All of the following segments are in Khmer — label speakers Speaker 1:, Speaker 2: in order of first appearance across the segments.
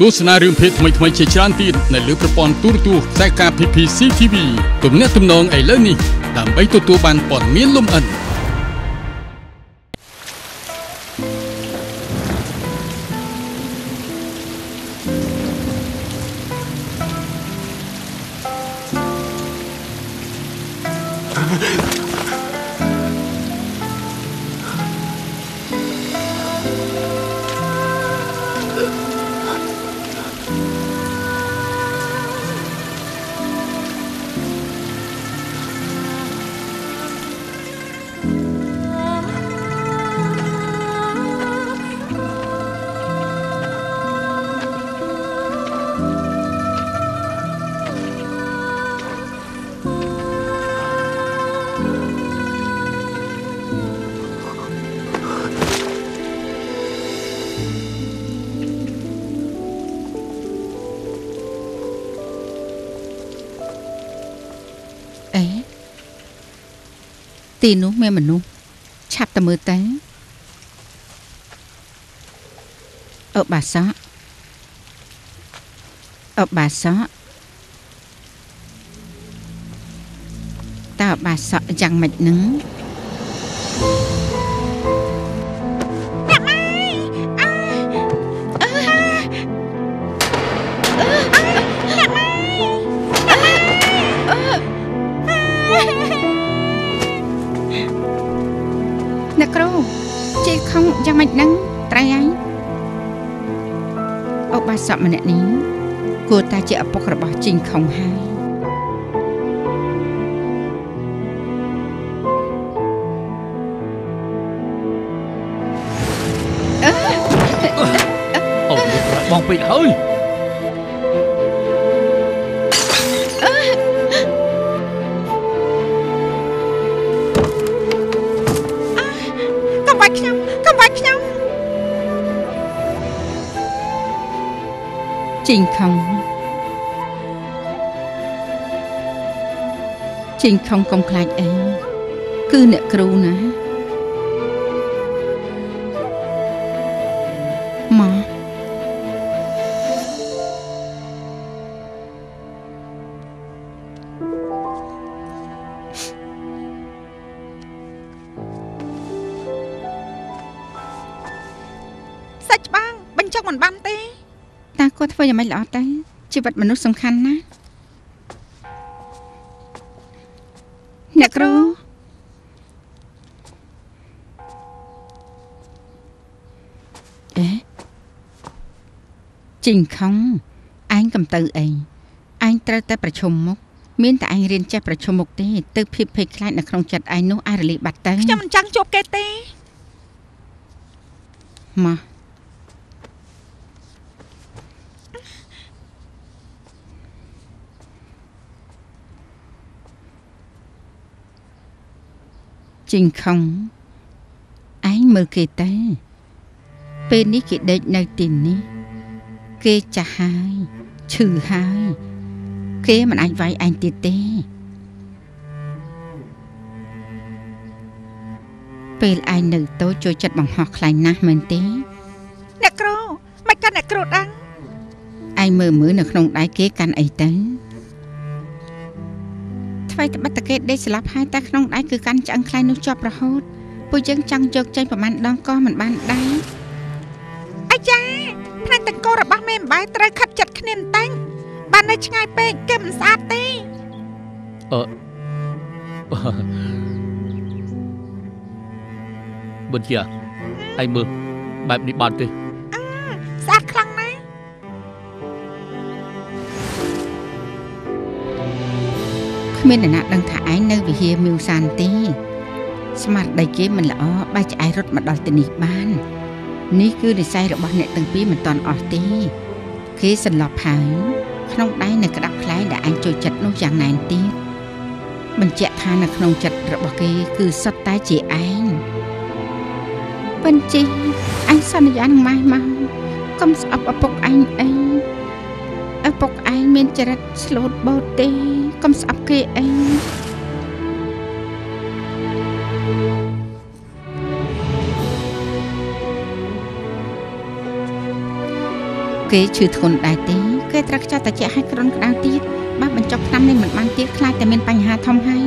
Speaker 1: ទស្សនារឿងភេទថ្មីៗជាច្រើនទៀតនៅលើប្រព័ន្ធទូរទស្សន៍ខ្សែការ PPC TV ទំនាក់ទំនងឥឡូវនេះដើម្បីទទួលបានព័ត៌មានលម្អិន
Speaker 2: អេទីនោះមានមនុស្សឆាប់តែមើលទៅអបបាសក់អបបាសក់តើអបបាសក់យ៉ាងម៉េចនឹង អ្នកគ្រូជិះខំយ៉ាងម៉េចនឹងត្រៃហើយអបបាសក់ម្នាក់នេះគួរតែជាឪពុករបស់ជីងខុងហើយ
Speaker 1: អូបងពេកហើយ
Speaker 2: បាច់ខ្ញុំកុំបាច់ខ្ញុំជីងខំជីងខំកុំខ្លាចអីគឺអ្នកគ្រូណា គាត់ធ្វើយ៉ាងម៉េចល្អទៅជីវិតមនុស្សសំខាន់ណាស់អ្នកគ្រូអេជីងខំឯងកំទៅអីឯងត្រូវតែប្រជុំមុខមានតែឯងរៀនចេះប្រជុំមុខទេទើបភាពភ័យខ្លាចនៅក្នុងចិត្តឯងនោះអាចរលាយបាត់ទៅ
Speaker 3: ខ្ញុំមិនចង់ជួបគេទេ
Speaker 2: ម ជីងខំឯងមើលគេទៅពេលនេះគេដេកនៅទីនេះគេចាស់ហើយឈឺហើយគេមិនអាចវាយឯងទៀតទេពេលឯងនៅតូចចូលចិត្តបង្ហោះខ្លាញ់ណាស់មែនទេ
Speaker 3: អ្នកគ្រូមិនក៏អ្នកគ្រូដឹង
Speaker 2: ឯងមើលមើលនៅក្នុងដៃគេកាន់អីទៅ ថ្មីត្បិតតែគេដេកស្លាប់ហើយតែក្នុងដៃគឺកាន់ឆ្អឹងខ្លែងនោះជាប់រហូតពួកយើងចង់យកចេញប្រមាណដងក៏មិនបានដែរ
Speaker 3: អាយ៉ាផ្នែកតង្កូររបស់មេម្បាយត្រូវខិតចិត្តគ្នាបន្តិចបាននៅឆ្ងាយពេកគេមិនស្អាតទេ
Speaker 1: បុជាឯងមើលបែបនេះបានទេ
Speaker 2: គ្មានអ្នកណាដឹងថាឯងនៅវិហារមីវសានទេស្មារតីគេមិនល្អបែរឆ្អែររត់មកដល់ទីនេះបាននេះគឺនិស័យរបស់អ្នកទាំងពីរមិនតាន់អស់ទេគេសន្លប់ហើយក្នុងដៃនៅក្តាប់ខ្លែងដែលឯងចូលចិត្តនោះយ៉ាងណែនទៀតបញ្ជាក់ថានៅក្នុងចិត្តរបស់គេគឺសុទ្ធតែជាឯងពិនជីអញសន្យានឹងម៉ែមកកុំស្អប់ឪពុកឯងអីឪពុកឯង មានចរិតស្លូតបូតទេកុំស្អប់គេអី
Speaker 3: អ
Speaker 2: គេឈឺធ្ងន់ដែរទេគេត្រូវខ្ចត់តាជាឲ្យក្រុនក្តៅទៀតបើបញ្ចុកឆ្នាំនេះមិនបានទៀតខ្លាចតែមានបញ្ហាធំហើយ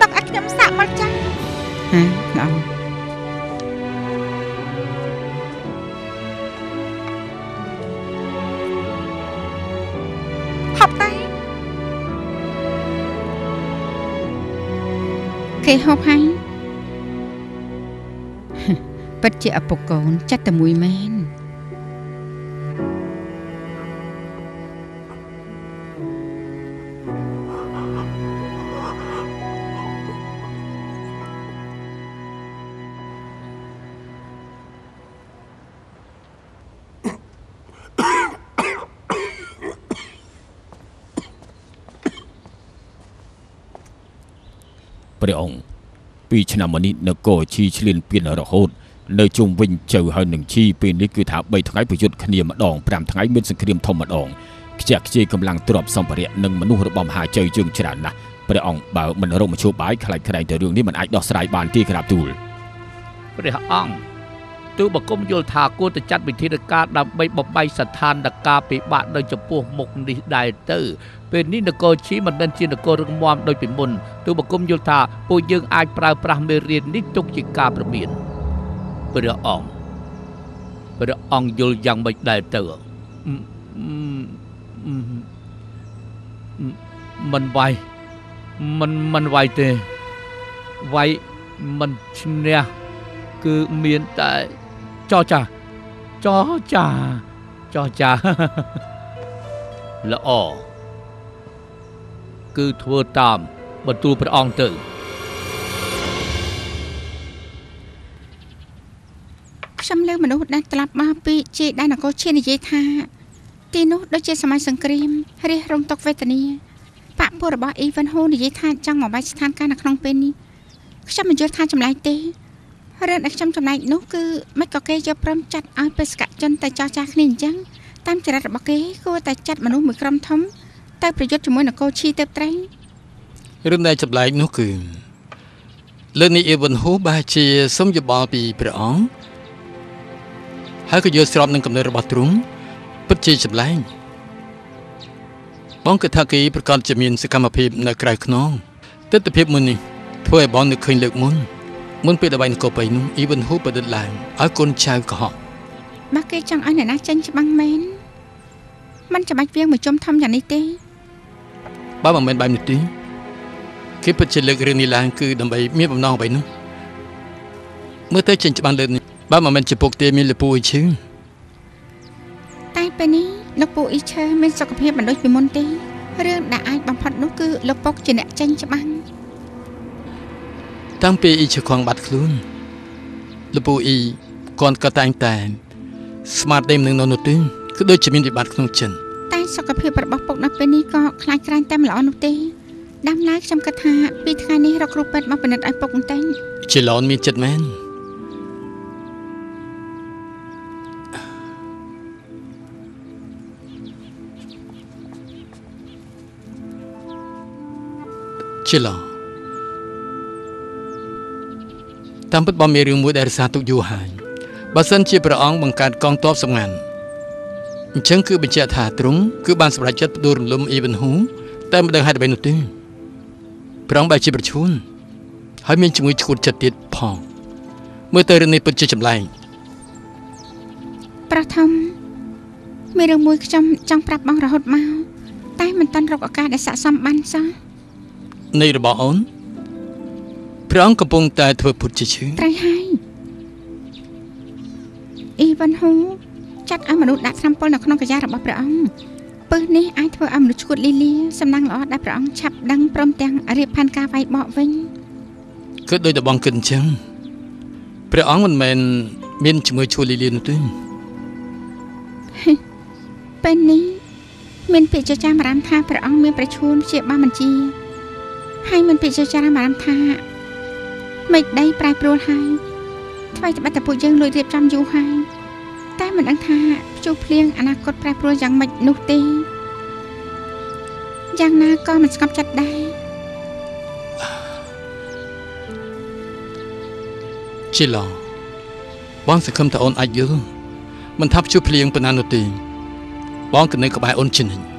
Speaker 3: ទុកឲ្យខ្ញុំសាក់មកចា
Speaker 2: ហាល្អ គេហូបហើយពិតជាឪពុកកូនចាត់តែមួយមែន
Speaker 4: ព្រះអង្គពីឆ្នាំមុននេះនគរឈីឆ្លៀនពៀនរហូតនៅជុំវិញជើហើយនឹងឈីពេលនេះគឺថា3ថ្ងៃប្រយុទ្ធគ្នាម្ដង5ថ្ងៃមានសង្គ្រាមធំម្ដងខ្ជាក់ខ្ជាយកម្លាំងទ្រព្យសម្ភារៈនិងមនុស្សរបស់មហាជ័យយើងច្រើនណាស់ព្រះអង្គបើមិនរកមជ្ឈបាយខ្លាចក្រែងទៅរឿងនេះមិនអាចដោះស្រាយបានទេក្រាបទូល
Speaker 5: ព្រះអង្គ ទូបង្គំយល់ថាគួរតែចាត់វិធានការដើម្បីបំបីស្ថានភាពពិបាកនៅចំពោះមុខនេះដែរទៅពេលនេះនគរឈីមិនមែនជានគររឹងមាំដូចពីមុនទូបង្គំយល់ថាពួកយើងអាចប្រើប្រាស់មេរៀននេះទុកជាការប្រមានព្រះអង្គព្រះអង្គយល់យ៉ាងម៉េចដែរទៅអឺអឺអឺអឺមិនវាយមិនមិនវាយទេវាយមិនឈ្នះគឺមានតែ ចរចាចរចាចរចាល្អគឺធ្វើតាមបន្ទូលព្រះអង្គទៅ
Speaker 2: ខ្ញុំលើមនុស្សដែលត្រឡប់មកពីជាយដែននគរឈៀននិយាយថា ទីនោះដូចជាសម័យសង្គ្រាមរះរំទុកវេទនាបកពួករបស់អ៊ីវិនហ៊ូនិយាយថាចង់មកបាច់ស្ថានភាពនៅក្នុងពេលនេះខ្ញុំមិនយល់ថាចម្លែកទេ រឿងដែលខ្ញុំចម្លែកនោះគឺមិនក៏គេយកព្រមចាត់ឲ្យបេសកជនទៅចោះចាស់គ្នាអញ្ចឹងតាមចរិតរបស់គេគួរតែចាត់មនុស្សមួយក្រុមធំទៅប្រយុទ្ធជាមួយនគរឈីទៅត្រែង
Speaker 1: រឿងដែលចម្លែកនោះគឺលើនេះអ៊ីវិនហ៊ូបែរជាសុំយោបល់ពីព្រះអង្គហើយក៏យល់ស្របនឹងកំណត់របស់ទ្រង់ពិតជាចម្លែកបងគិតថាគេប្រកាសជាមានសកម្មភាពនៅក្រៅខ្នងទស្សនភាពមួយនេះធ្វើឲ្យបងនឹកឃើញលើកមុន មុនពេលដែលបែកនគរបីនោះអ៊ីវិនហ៊ូប្រឌិតឡើងឲ្យកូនចៅកុហក
Speaker 2: បើគេចង់ឲ្យអ្នកណាចាញ់ច្បាំងមែនมันចាំបាច់វៀងមួយជុំធំយ៉ាងនេះទេ
Speaker 1: បើមិនមែនបែបនេះទេគេពិតជាលើករឿងនេះឡើងគឺដើម្បីមានបំណងអ្វីនោះមើលទៅចេញច្បាស់លើនេះបើមិនមែនជាពុកទេមានលពូអីឈឺ
Speaker 2: តែពេលនេះលោកពូអ៊ីឈើមានសុខភាពមិនដូចពីមុនទេរឿងដែលអាចបំផុតនោះគឺលោកពុកជាអ្នកចាញ់ច្បាំង
Speaker 1: តាំងពីអ៊ីឈឺខងបាត់ខ្លួនលពូអ៊ីគាត់ក៏តែងតែស្មាតដេមនឹងនៅនោះទេគឺដូចជាមានវិបត្តិក្នុងចិន
Speaker 2: តែសុខភាពរបស់ពុកនៅពេលនេះក៏ខ្លាចក្រែងតែមិនល្អនោះទេដាំឡើយខ្ញុំគិតថាពីថ្ងៃនេះរកគ្រូពេទ្យមកពិនិត្យឲ្យពុកបន្តិច
Speaker 1: ជាឡនមានចិត្តមែនជាឡ តាមពិតបងមានរឿងមួយដែលរសារទុកយូរហើយបើសិនជាព្រះអង្គបង្កើតកងទ័ពសម្ងាត់អញ្ចឹងគឺបញ្ជាក់ថាទ្រង់គឺបានសម្រេចចិត្តផ្ដួលរំលំអ៊ីវិនហ៊ូតែមិនដឹងហេតុអ្វីនោះទេព្រះអង្គបែរជាប្រឈួនហើយមានជំងឺឈួតចិត្តទៀតផងមើលទៅរឿងនេះពិតជាចម្លែក
Speaker 2: ប្រធមមានរឿងមួយខ្ញុំចង់ប្រាប់បងរហូតមកតែមិនតាន់រកឱកាសដែលស័ក្តិសមបានសោះ
Speaker 1: នៃរបស់អូន ព្រះអង្គកំពុងតែធ្វើពុតជាឈឺ
Speaker 2: ត្រូវហើយអ៊ីវ៉ាន់ហ៊ូចាត់ឲ្យមនុស្សដាក់ថ្នាំពុលនៅក្នុងកាយារបស់ព្រះអង្គពឹសនេះអាចធ្វើឲ្យមនុស្សឈួតលីលាសំណាងល្អដែលព្រះអង្គឆាប់ដឹងព្រមទាំងរៀបផែនការវាយបកវិញ
Speaker 1: គឺដោយតែបងគិតអញ្ចឹងព្រះអង្គមិនមែនមានជំងឺឈួតលីលានោះទេ
Speaker 2: ពេលនេះមានពាក្យចចាមអារាមថាព្រះអង្គមានប្រឈួនជាបានបញ្ជាហើយមានពាក្យចចាមអារាមថា មេឃដីប្រែប្រួលហើយថ្មីត្បិតតែពួកយើងលួចរៀបចំយូរហើយតែមិនដឹងថាព្យុះភ្លៀងអនាគតប្រែប្រួលយ៉ាងម៉េចនោះទេយ៉ាងណាក៏មិនស្ងប់ចិត្តដែរ
Speaker 1: ជាឡបងសង្ឃឹមថាអូនអាចយល់មិនថាជួបភ្លៀងប៉ុណ្ណានោះទេបងក៏នៅក្បែរអូនជានិញ
Speaker 2: អឺ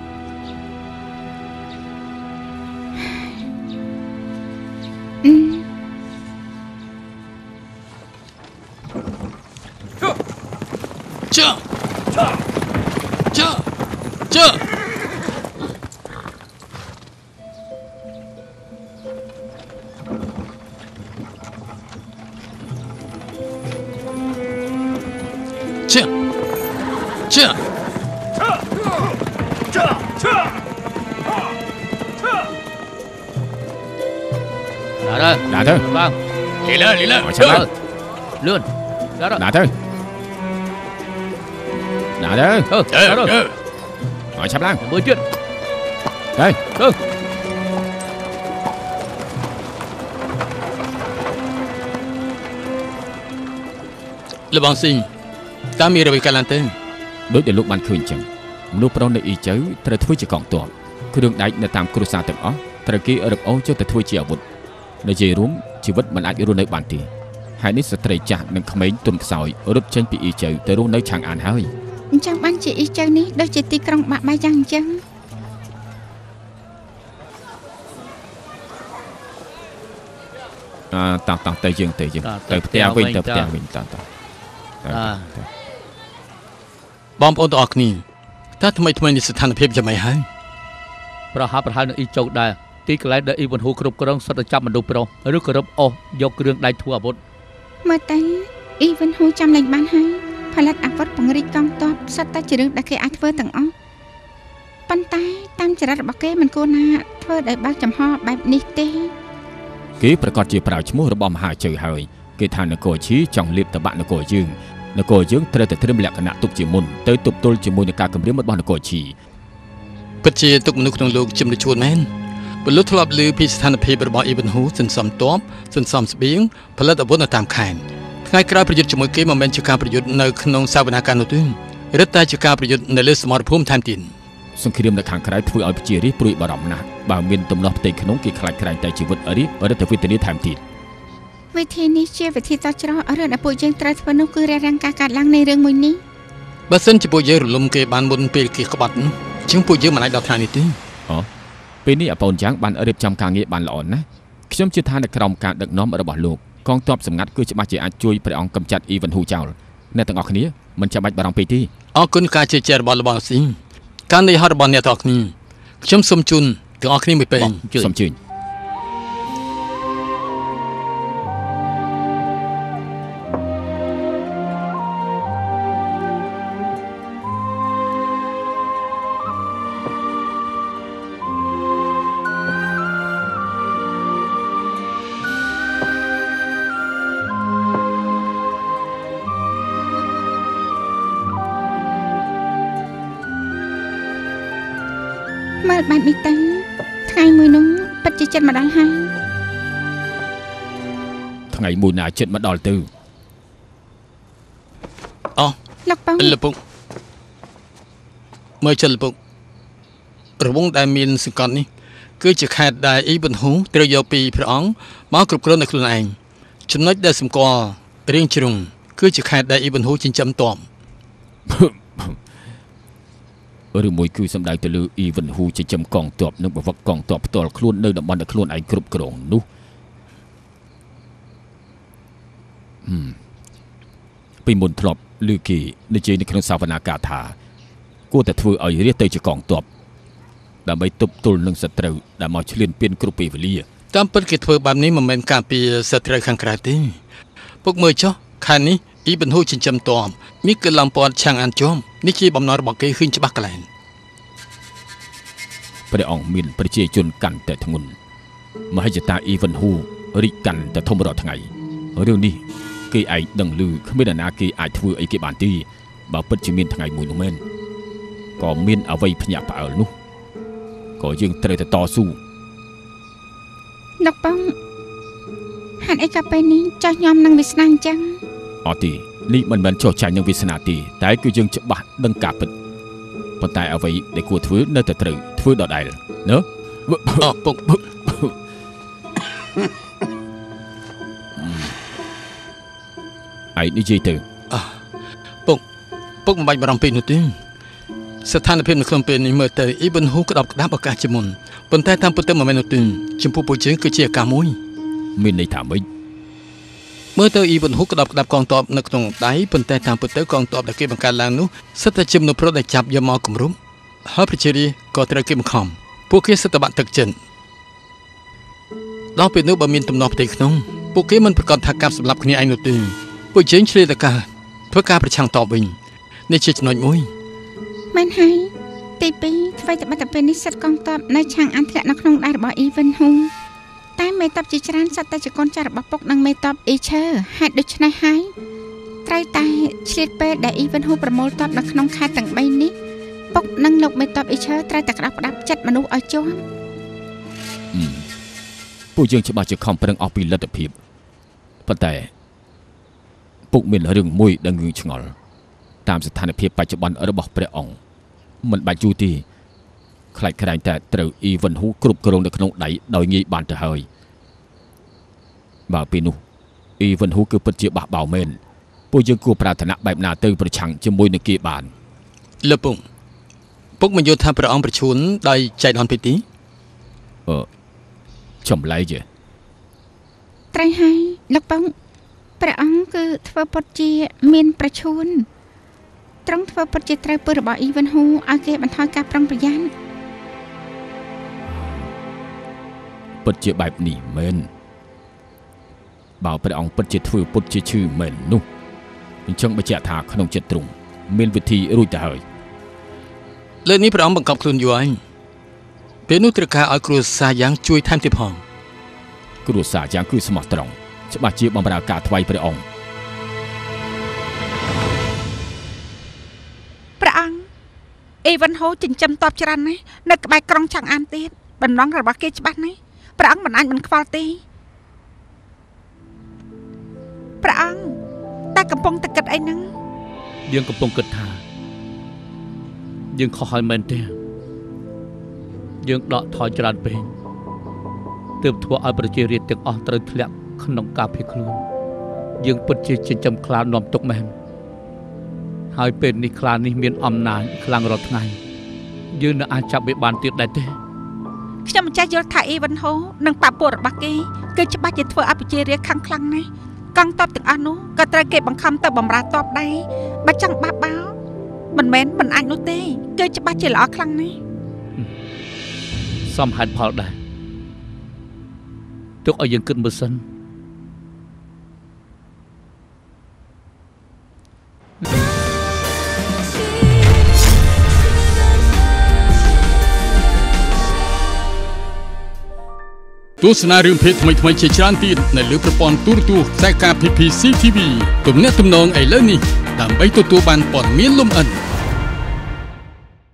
Speaker 1: chưa. Chưa. Chưa. Chưa. Chưa.
Speaker 5: Đã thôi
Speaker 4: Đã thôi.
Speaker 5: Vâng.
Speaker 1: Đi lên đi lên.
Speaker 5: Lươn. Đã thôi
Speaker 4: Đã thôi. Đã thôi
Speaker 5: ừ, đã rồi
Speaker 4: Ngồi sắp lăng
Speaker 5: Mới chuyện
Speaker 4: Đây
Speaker 5: Ừ,
Speaker 1: លបងស៊ីងតើមានអ្វីកើតឡើងទេ
Speaker 4: ដូចដែលលោកបានឃើញចឹងមនុស្សប្រុសនៅអ៊ីជើត្រូវធ្វើជាកងទ័ពគ្រឿងដែកនៅតាមគ្រួសារទាំងអស់ត្រូវគេរឹបអូសចុះទៅធ្វើជាអាវុធនិយាយរួមជីវិតមិនអាចរស់នៅបានទេហើយនេះស្ត្រីចាស់និងក្មេងទុនខ្សោយរត់ចេញពីអ៊ីជើទៅរស់នៅឆាងអានហើយ
Speaker 2: អញ្ចឹងបានជាអ៊ីចៅនេះដូចជាទីក្រុងបាក់បែកយ៉ាងអញ្ចឹង
Speaker 4: អឺតោះតោះទៅយើងទៅយើង
Speaker 5: តោះទៅ
Speaker 4: ទៅផ្ទះវិញ
Speaker 5: ផ្ទះវិញ
Speaker 4: ទៅផ្ទះ
Speaker 5: តោះ
Speaker 4: វិញតោះតោះទៅ
Speaker 5: អ่า
Speaker 4: ទៅ
Speaker 1: បងប្អូនទាំងអស់គ្នាតើថ្មីថ្មីនេះស្ថានភាពយ៉ាងម៉េចហើយ
Speaker 5: ប្រហាក់ប្រហែលនឹងអ៊ីចុកដែរទីកន្លែងដែលអ៊ីវ៉ាន់ហ៊ូគ្រប់គ្រងសិតតែចាប់មនុស្សប្រុសឬក៏រឹបអូសយកគ្រឿងដែកធ្វើអាវុធ
Speaker 2: មើលទៅអ៊ីវិនហ៊ូចាំលេងបានហើយ ផលិតអាវុធពង្រីកកងទ័ពសិតតែជារឿងដែលគេអាចធ្វើទាំងអស់ប៉ុន្តែតាមចរិតរបស់គេមិនគួរណាធ្វើដោយបើកចំហបែបនេះទេ
Speaker 4: គេប្រកាសជាប្រើឈ្មោះរបស់មហាជ័យហើយគេថានគរឈីចង់លៀបតបាក់នគរយើងនគរយើងត្រូវតែត្រៀមលក្ខណៈទុកជាមុនទៅទប់ទល់ជាមួយនឹងការគម្រាមរបស់នគរឈី
Speaker 1: ពិតជាទុកមនុស្សក្នុងលោកជំនឿជួនមែនពលុធ្លាប់ឮពីស្ថានភាពរបស់អ៊ីវ៉ាន់ហ៊ូសន្សំទ័ពសន្សំស្បៀងផលិតអាវុធនៅតាមខេត្ត ថ្ងៃក្រោយប្រយុទ្ធជាមួយគេមិនមែនជាការប្រយុទ្ធនៅក្នុងសាវនាការនោះទេរឹតតែជាការប្រយុទ្ធនៅលើសមរភូមិថែមទៀត
Speaker 4: សង្គ្រាមនៅខាងក្រៅធ្វើឲ្យប្រជារាស្ត្រព្រួយបារម្ភណាស់បើមានទំនាស់ផ្ទៃក្នុងគេខ្លាចក្រែងតែជីវិតរាស្ត្ររដ្ឋវិទ្យាថែមទៀត
Speaker 2: វិធីនេះជាវិធីតច្រោះរឿងដែលពួកយើងត្រូវធ្វើនោះគឺរារាំងការកាត់ឡើងនៃរឿងមួយនេះ
Speaker 1: បើសិនជាពួកយើងរលំគេបានមុនពេលគេក្បត់នោះជាងពួកយើងមិនអាចដល់ថ្ងៃនេះទេ
Speaker 4: ពេលនេះអពូនយ៉ាងបានរៀបចំការងារបានល្អណាស់ខ្ញុំជឿថានៅក្រោមការដឹកនាំរបស់លោក កងទ័ពសម្ងាត់គឺច្បាស់ជាអាចជួយព្រះអង្គកម្ចាត់អ៊ីវ៉ាន់ហ៊ូចោលអ្នកទាំងអស់គ្នាមិនចាំបាច់បារម្ភពេកទេ
Speaker 1: អរគុណការជឿជាក់របស់លោកបងស៊ីងការន័យហត់របស់អ្នកទាំងអស់គ្នាខ្ញុំសូមជូនទាំងអស់គ្នាមួយពេល
Speaker 5: បងជឿ
Speaker 4: សូមជឿ ញ
Speaker 2: មើលបែបនេះទៅថ្ងៃមួយនោះពិតជាចិត្តមកដល់ហើយ
Speaker 4: ថ្ងៃមួយណាចិត្តមកដល់ទៅ
Speaker 2: លោកប៉ោង
Speaker 1: លពុកមើលចិត្តលពុករវងដែលមានសង្កត់នេះគឺជាខេត្តដែលអ៊ីប៊ុនហ៊ូត្រូវយកពីព្រះអង្គមកគ្រប់គ្រងនៅខ្លួនឯងចំណុចដែលសម្គាល់រៀងជ្រុងគឺជាខេត្តដែលអ៊ីប៊ុនហ៊ូចិញ្ចឹមតម
Speaker 4: ឬមួយគឺសំដៅទៅលើអ៊ីវ៉ាន់ហ៊ូចិញ្ចឹមកងទ័ពនិងបវឹកកងទ័ពផ្ទាល់ខ្លួននៅតំបន់ដែលខ្លួនឯងគ្រប់គ្រងនោះហឹមពីមុនធ្លាប់ឮគេនិយាយនៅក្នុងសាវនាកាថាគួរតែធ្វើឲ្យរាជទៅជាកងទ័ពដើម្បីទប់ទល់នឹងសត្រូវដែលមកឈ្លានពានគ្រប់ពេលវេលា
Speaker 1: តាមពិតគេធ្វើបែបនេះមិនមែនការពារសត្រូវខាងក្រៅទេពុកមើលចុះខេត្តនេះ អ៊ីប៊ុនហ៊ូចិញ្ចឹមតមនេះគឺឡំពាត់ឆាំងអានជុំនេះជាបំណុលរបស់គេឃើញច្បាស់កន្លែង
Speaker 4: ព្រះអង្គមានប្រជាជនកាន់តែធ្ងន់មហិច្ឆតាអ៊ីវ៉ាន់ហ៊ូរីកកាន់តែធំរាល់ថ្ងៃរឿងនេះគេឯងដឹងឮគ្មាននរណាគេអាចធ្វើអីគេបានទេបើពិតជាមានថ្ងៃមួយនោះមែនក៏មានអ្វីភ្ញាក់ផ្អើលនោះក៏យើងត្រូវតែតស៊ូ
Speaker 2: លោកប៉ោងហេតុអីក៏ពេលនេះចោះញោមនឹងវាស្នាអញ្ចឹង
Speaker 4: អត់ទេនេះមិនមែនចោះចាញ់នឹងវាសនាទេតែគឺយើងច្បាស់ដឹងការពិតប៉ុន្តែអ្វីដែលគួរធ្វើនៅតែត្រូវធ្វើដដែលណា
Speaker 1: អពុក
Speaker 4: ឯងនិយាយទៅ
Speaker 1: ពុកមិនបាច់បារម្ភពេកនោះទេស្ថានភាពនៅក្នុងពេលនេះមើលទៅអ៊ីប៊ុនហ៊ូក្តាប់ក្តាប់ឱកាសជាមុនប៉ុន្តែតាមពិតទៅមិនមែននោះទេចំពោះពួកយើងគឺជាឱកាសមួយ
Speaker 4: មានន័យថាម៉េច
Speaker 1: មើលទៅអ៊ីវ៉ាន់ហ៊ូក្តាប់ក្តាប់កងទ័ពនៅក្នុងដៃប៉ុន្តែតាមពិតទៅកងទ័ពដែលគេបង្កើតឡើងនោះសិតតែជាមនុស្សប្រុសដែលចាប់យកមកគម្រប់ហើយប្រជារាស្ត្រក៏ត្រូវគេបង្ខំពួកគេសិតតែបាក់ទឹកចិនដល់ពេលនោះបើមានទំនាស់ផ្ទៃក្នុងពួកគេមិនប្រកាសថាកាប់សម្លាប់គ្នាឯងនោះទេពួកយើងឆ្លៀតតែការធ្វើការប្រឆាំងតបវិញនេះជាចំណុចមួយ
Speaker 2: មែនហើយទី2អ្វីតែបាត់តែពេលនេះសិតកងទ័ពនៅឆាងអន្តរនៅក្នុងដៃរបស់អ៊ីវិនហ៊ូ តែមេតបជាច្រើនសត្វតែជាកូនចៅរបស់ពុកនិងមេតបអ៊ីឈើហេតុដូច្នេះហើយត្រូវតែឆ្លៀតពេលដែលអ៊ីវិនហ៊ូប្រមូលតបនៅក្នុងខេត្តទាំង3នេះពុកនិងលោកមេតបអ៊ីឈើត្រូវតែក្តាប់ផ្ដាប់ចិត្តមនុស្សឲ្យជាប់
Speaker 4: អឺពួកយើងច្បាស់ជាខំប្រឹងអស់ពីលទ្ធភាពប៉ុន្តែពុកមានរឿងមួយដែលងឿងឆ្ងល់តាមស្ថានភាពបច្ចុប្បន្នរបស់ព្រះអង្គមិនបាច់យូរទេ ខ្លាចក្រែងតែត្រូវអ៊ីវិនហ៊ូគ្រប់គ្រងនៅក្នុងដៃដោយងាយបានទៅហើយបើពេលនោះអ៊ីវិនហ៊ូគឺពិតជាបះបោមែនពួកយើងគួរប្រាថ្នាបែបណាទៅប្រឆាំងជាមួយនឹងគេបាន
Speaker 1: លើពុកពុកមិនយល់ថាព្រះអង្គប្រឈួនដោយចៃដន្យពេកទេ
Speaker 4: អឺចម្លែកទេ
Speaker 2: ត្រូវហើយលោកបងព្រះអង្គគឺធ្វើពុតជាមានប្រឈួនត្រង់ធ្វើពុតជាត្រូវពើរបស់អ៊ីវិនហ៊ូឲ្យគេបន្ថយការប្រុងប្រយ័ត្ន
Speaker 4: ពិតជាបែបនេះមែនបើព្រះអង្គពិតជាធ្វើពុតជាឈឺមែននោះអញ្ចឹងបញ្ជាក់ថាក្នុងចិត្តទ្រង់មានវិធីរួចទៅហើយ
Speaker 1: លើកនេះព្រះអង្គបង្កប់ខ្លួនយូរហើយពេលនោះត្រូវការឲ្យគ្រួសារយ៉ាងជួយថែមទៀតផង
Speaker 4: គ្រួសារយ៉ាងគឺស្មោះត្រង់ច្បាស់ជាបំរើការថ្វាយព្រះអង្គ
Speaker 3: ព្រះអង្គអេវ៉ាន់ហូចិញ្ចឹមតបច្រើនណាស់នៅក្បែរក្រុងឆាងអានទៀតបំណងរបស់គេច្បាស់ណាស់ ព្រះអង្គមិនអាចមិនខ្វល់ទេព្រះអង្គតែកំពុងតែគិតអីហ្នឹង
Speaker 5: យើងកំពុងគិតថា យើងខុសហើយមែនទេយើងដកថយច្រើនពេកទើបធ្វើឲ្យប្រជារាស្ត្រទាំងអស់ត្រូវធ្លាក់ក្នុងការភ័យខ្លួន យើងពិតជាចិញ្ចឹមខ្លានាំទុកមែនហើយពេលនេះខ្លានេះមានអំណាចខ្លាំងរាល់ថ្ងៃយើងនឹងអាចចាប់វាបានទៀតដែរទេ
Speaker 3: ខ្ញុំមិនចេះយល់ថាអេវ៉ាន់ហូនិងប៉ាពួករបស់គេគឺច្បាស់ជាធ្វើឲ្យប្រជារាស្ត្រខាងខ្លាំងណាស់កងទ័ពទាំងអស់នោះក៏ត្រូវគេបង្ខំទៅបម្រើទ័ពដែរបើចង់បាបបោមិនមែនមិនអាចនោះទេគឺច្បាស់ជាល្អខ្លាំងណាស់
Speaker 5: សមហេតុផលដែរទុកឲ្យយើងគិតមើលសិន
Speaker 1: ទស្សនារឿងភាគថ្មីៗជាច្រើនទៀតនៅលើប្រព័ន្ធទូរទស្សន៍ខ្សែការ PPC TV ទំនាក់ទំនងឥឡូវនេះដើម្បីទទួលបានព័ត៌មានលម្អិត